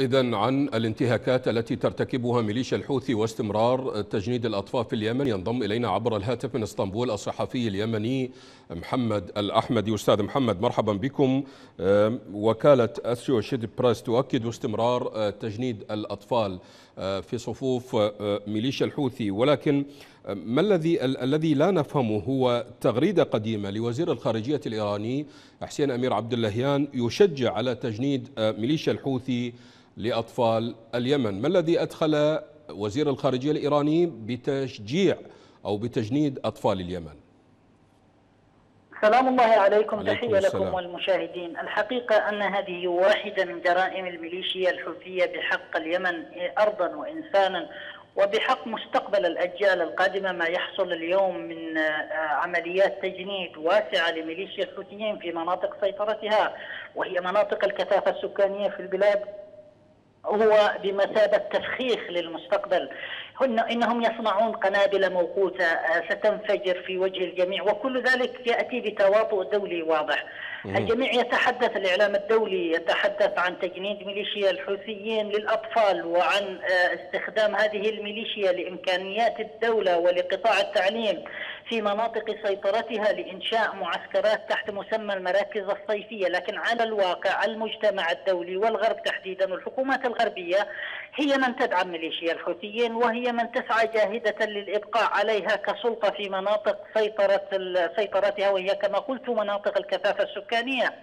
إذا عن الانتهاكات التي ترتكبها ميليشيا الحوثي واستمرار تجنيد الأطفال في اليمن ينضم إلينا عبر الهاتف من إسطنبول الصحفي اليمني محمد الأحمدي. أستاذ محمد مرحبا بكم. وكالة أسوشيتد براس تؤكد استمرار تجنيد الأطفال. في صفوف ميليشيا الحوثي. ولكن ما الذي الذي لا نفهمه هو تغريدة قديمة لوزير الخارجية الإيراني حسين أمير عبد اللهيان يشجع على تجنيد ميليشيا الحوثي لأطفال اليمن. ما الذي أدخل وزير الخارجية الإيراني بتشجيع أو بتجنيد أطفال اليمن؟ سلام الله عليكم تحية لكم والمشاهدين. الحقيقة أن هذه واحدة من جرائم الميليشيا الحوثية بحق اليمن أرضا وإنسانا وبحق مستقبل الأجيال القادمة ما يحصل اليوم من عمليات تجنيد واسعة لميليشيا الحوثيين في مناطق سيطرتها وهي مناطق الكثافة السكانية في البلاد. هو بمثابة تفخيخ للمستقبل. هن إنهم يصنعون قنابل موقوتة ستنفجر في وجه الجميع وكل ذلك يأتي بتواطؤ دولي واضح. الجميع يتحدث الإعلام الدولي يتحدث عن تجنيد ميليشيا الحوثيين للأطفال وعن استخدام هذه الميليشيا لإمكانيات الدولة ولقطاع التعليم. في مناطق سيطرتها لإنشاء معسكرات تحت مسمى المراكز الصيفية لكن على الواقع المجتمع الدولي والغرب تحديدا والحكومات الغربية هي من تدعم ميليشيا الحوثيين وهي من تسعى جاهدة للإبقاء عليها كسلطة في مناطق سيطرة سيطرتها وهي كما قلت مناطق الكثافة السكانية.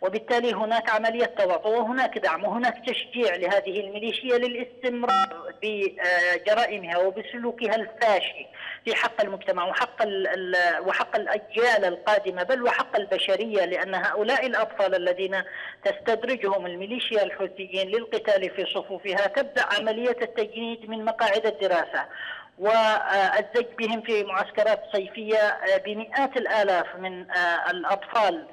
وبالتالي هناك عملية تواطؤ وهناك دعم وهناك تشجيع لهذه الميليشيا للاستمرار بجرائمها وبسلوكها الفاشي في حق المجتمع وحق وحق الأجيال القادمة بل وحق البشرية لأن هؤلاء الأطفال الذين تستدرجهم الميليشيا الحوثيين للقتال في صفوفها تبدأ عملية التجنيد من مقاعد الدراسة والزج بهم في معسكرات صيفية بمئات الآلاف من الأطفال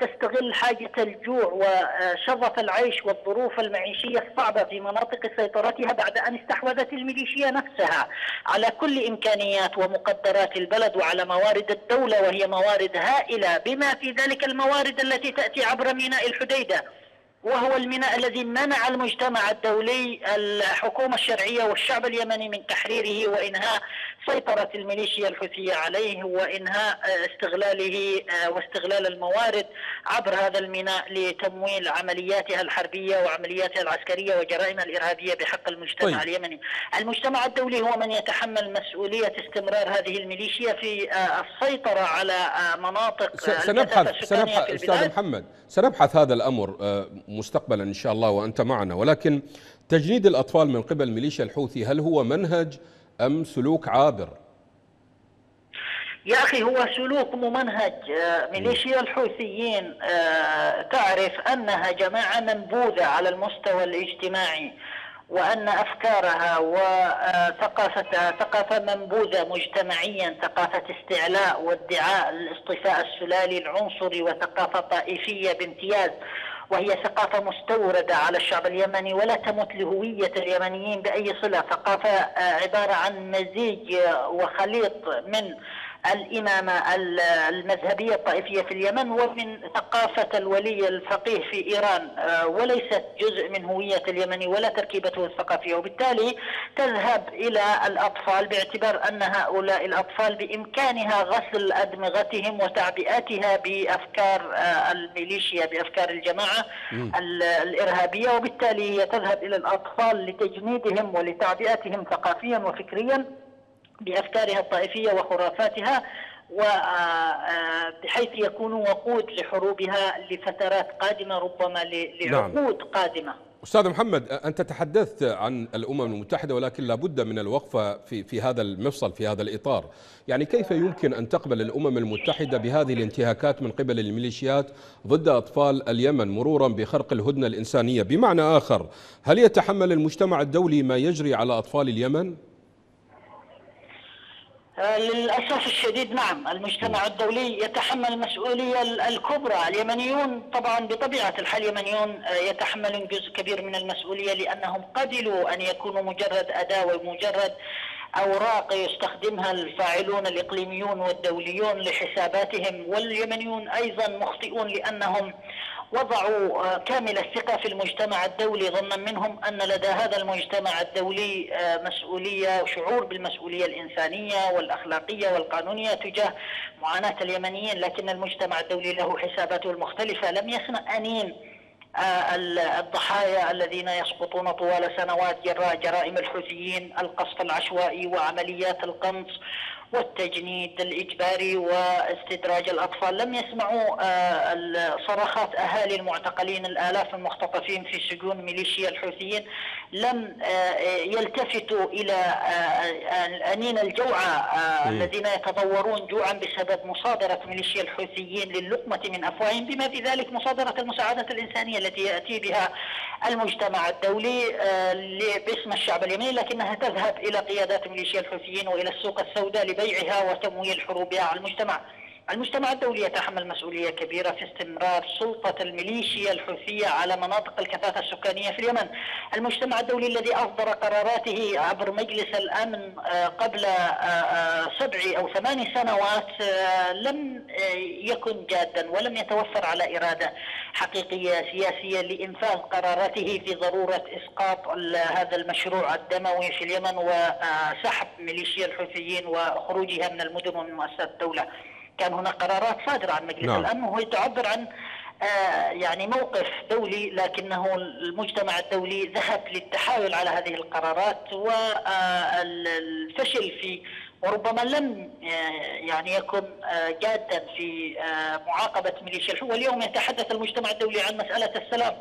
تستغل حاجة الجوع وشظف العيش والظروف المعيشية الصعبة في مناطق سيطرتها بعد أن استحوذت الميليشيا نفسها على كل إمكانيات ومقدرات البلد وعلى موارد الدولة وهي موارد هائلة بما في ذلك الموارد التي تأتي عبر ميناء الحديدة. وهو الميناء الذي منع المجتمع الدولي الحكومة الشرعية والشعب اليمني من تحريره وإنهاء سيطرة الميليشيا الحوثية عليه وإنهاء استغلاله واستغلال الموارد عبر هذا الميناء لتمويل عملياتها الحربية وعملياتها العسكرية وجرائمها الإرهابية بحق المجتمع طيب. اليمني المجتمع الدولي هو من يتحمل مسؤولية استمرار هذه الميليشيا في السيطرة على مناطق سنبحث سنبحث أستاذ محمد سنبحث هذا الأمر مستقبلا إن شاء الله وأنت معنا. ولكن تجنيد الأطفال من قبل ميليشيا الحوثي هل هو منهج أم سلوك عابر؟ يا أخي هو سلوك ممنهج. ميليشيا الحوثيين تعرف أنها جماعة منبوذة على المستوى الاجتماعي وأن أفكارها وثقافتها ثقافة منبوذة مجتمعيا ثقافة استعلاء وادعاء الاصطفاء السلالي العنصري وثقافة طائفية بامتياز. وهي ثقافة مستوردة على الشعب اليمني ولا تمت لهوية اليمنيين بأي صلة. ثقافة عبارة عن مزيج وخليط من الإمامة المذهبية الطائفية في اليمن ومن ثقافة الولي الفقيه في إيران. وليست جزء من هوية اليمني ولا تركيبته الثقافية. وبالتالي تذهب إلى الأطفال باعتبار أن هؤلاء الأطفال بإمكانها غسل أدمغتهم وتعبئتها بأفكار الميليشيا بأفكار الجماعة الإرهابية. وبالتالي هي تذهب إلى الأطفال لتجنيدهم ولتعبئتهم ثقافيا وفكريا. بأفكارها الطائفية وخرافاتها وبحيث يكونوا وقود لحروبها لفترات قادمة ربما لعقود نعم. قادمة. أستاذ محمد أنت تحدثت عن الأمم المتحدة ولكن لابد من الوقفه في في هذا المفصل في هذا الإطار، يعني كيف يمكن أن تقبل الأمم المتحدة بهذه الانتهاكات من قبل الميليشيات ضد أطفال اليمن مرورا بخرق الهدنة الإنسانية، بمعنى آخر هل يتحمل المجتمع الدولي ما يجري على أطفال اليمن؟ للأسف الشديد نعم المجتمع الدولي يتحمل المسؤولية الكبرى. اليمنيون طبعا بطبيعة الحال اليمنيون يتحملون جزء كبير من المسؤولية لأنهم قبلوا أن يكونوا مجرد أداة ومجرد أوراق يستخدمها الفاعلون الإقليميون والدوليون لحساباتهم. واليمنيون أيضا مخطئون لأنهم وضعوا آه، كامل الثقة في المجتمع الدولي ظنا منهم أن لدى هذا المجتمع الدولي آه، مسؤولية وشعور بالمسؤولية الإنسانية والأخلاقية والقانونية تجاه معاناة اليمنيين لكن المجتمع الدولي له حساباته المختلفة. لم يسمع أنين آه، الضحايا الذين يسقطون طوال سنوات جراء جرائم الحوثيين القصف العشوائي وعمليات القنص والتجنيد الإجباري واستدراج الأطفال. لم يسمعوا آه، صرخات أهالي المعتقلين الآلاف المختطفين في سجون ميليشيا الحوثيين. لم آه، يلتفتوا إلى آه، أنين الجوعى الذين يتضورون جوعا بسبب مصادرة ميليشيا الحوثيين للقمة من أفواههم بما في ذلك مصادرة المساعدة الإنسانية التي يأتي بها المجتمع الدولي باسم الشعب اليمني لكنها تذهب إلى قيادات ميليشيا الحوثيين وإلى السوق السوداء بيعها وتمويل حروبها على المجتمع. المجتمع الدولي يتحمل مسؤولية كبيرة في استمرار سلطة الميليشيا الحوثية على مناطق الكثافة السكانية في اليمن. المجتمع الدولي الذي أصدر قراراته عبر مجلس الأمن آه، قبل آه، آه، سبع أو ثمان سنوات لم يكن جادا ولم يتوفر على إرادة. حقيقية سياسية لإنفاذ قراراته في ضرورة إسقاط هذا المشروع الدموي في اليمن وسحب ميليشيا الحوثيين وخروجها من المدن ومن مؤسسات الدولة كان هناك قرارات صادرة عن مجلس نعم. الأمن وهي تعبر عن آه يعني موقف دولي لكنه المجتمع الدولي ذهب للتحايل على هذه القرارات والفشل في وربما لم آه، يعني يكن آه، جادا في آه، معاقبة ميليشيا الحوثي واليوم يتحدث المجتمع الدولي عن مسألة السلام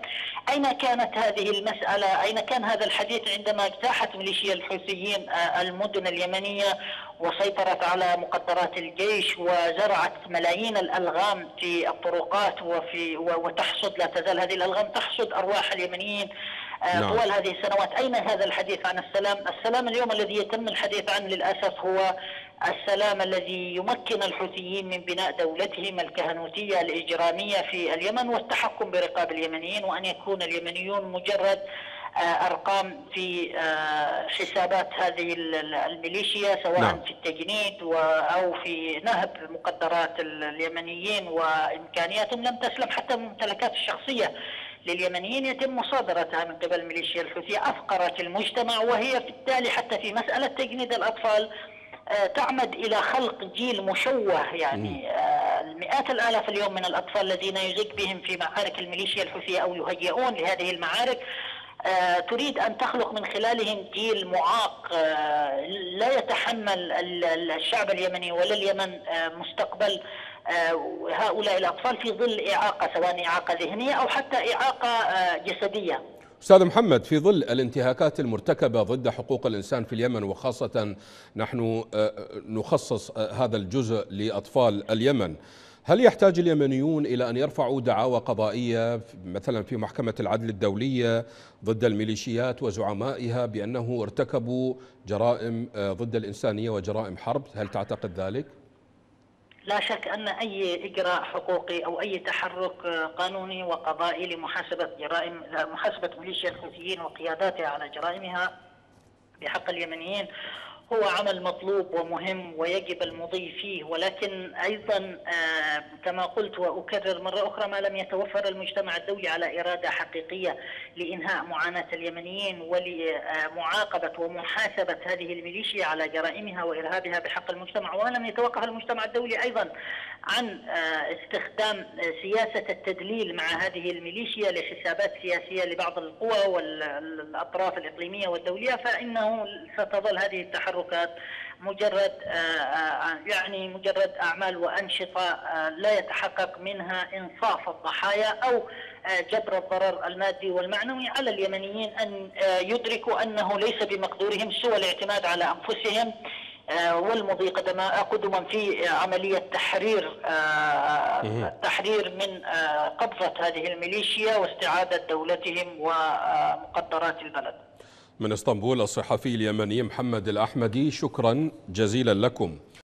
أين كانت هذه المسألة أين كان هذا الحديث عندما اجتاحت ميليشيا الحوثيين المدن اليمنية وسيطرت على مقدرات الجيش وزرعت ملايين الألغام في الطرقات وفي وتحصد لا تزال هذه الألغام تحصد أرواح اليمنيين. طوال هذه السنوات. أين هذا الحديث عن السلام؟ السلام اليوم الذي يتم الحديث عنه للأسف هو السلام الذي يمكن الحوثيين من بناء دولتهم الكهنوتية الإجرامية في اليمن والتحكم برقاب اليمنيين وأن يكون اليمنيون مجرد آه، أرقام في آه، حسابات هذه الميليشيا سواء نعم. في التجنيد أو في نهب مقدرات اليمنيين وإمكانياتهم لم تسلم حتى الممتلكات الشخصية. لليمنيين يتم مصادرتها من قبل الميليشيا الحوثية أفقرت المجتمع وهي بالتالي حتى في مسألة تجنيد الأطفال آه، تعمد إلى خلق جيل مشوه يعني آه، مئات الآلاف اليوم من الأطفال الذين يزج بهم في معارك الميليشيا الحوثية أو يهيئون لهذه المعارك. آه، تريد أن تخلق من خلالهم جيل معاق لا يتحمل الشعب اليمني ولا اليمن مستقبل هؤلاء الأطفال في ظل إعاقة سواء إعاقة ذهنية أو حتى إعاقة آه، جسدية أستاذ محمد في ظل الانتهاكات المرتكبة ضد حقوق الإنسان في اليمن وخاصة نحن آه، نخصص هذا الجزء لأطفال اليمن هل يحتاج اليمنيون إلى أن يرفعوا دعاوى قضائية مثلا في محكمة العدل الدولية ضد الميليشيات وزعمائها بأنه ارتكبوا جرائم ضد الإنسانية وجرائم حرب هل تعتقد ذلك؟ لا شك أن أي إجراء حقوقي أو أي تحرك قانوني وقضائي لمحاسبة جرائم محاسبة ميليشيا الحوثيين وقياداتها على جرائمها بحق اليمنيين هو عمل مطلوب ومهم ويجب المضي فيه ولكن أيضا آه، كما قلت وأكرر مرة أخرى ما لم يتوفر المجتمع الدولي على إرادة حقيقية لإنهاء معاناة اليمنيين ولمعاقبة ومحاسبة هذه الميليشيا على جرائمها وإرهابها بحق المجتمع. ولم يتوقف المجتمع الدولي أيضا عن آه، استخدام سياسة التدليل مع هذه الميليشيا لحسابات سياسية لبعض القوى والأطراف الإقليمية والدولية فإنه ستظل هذه التحركات التحركات مجرد آه، آه، يعني مجرد أعمال وأنشطة آه، لا يتحقق منها إنصاف الضحايا أو جبر الضرر المادي والمعنوي على اليمنيين أن يدركوا أنه ليس بمقدورهم سوى الاعتماد على أنفسهم والمضي قدما في عملية تحرير تحرير من قبضة هذه الميليشيا واستعادة دولتهم ومقدرات البلد. من إسطنبول الصحفي اليمني محمد الأحمدي شكرا جزيلا لكم.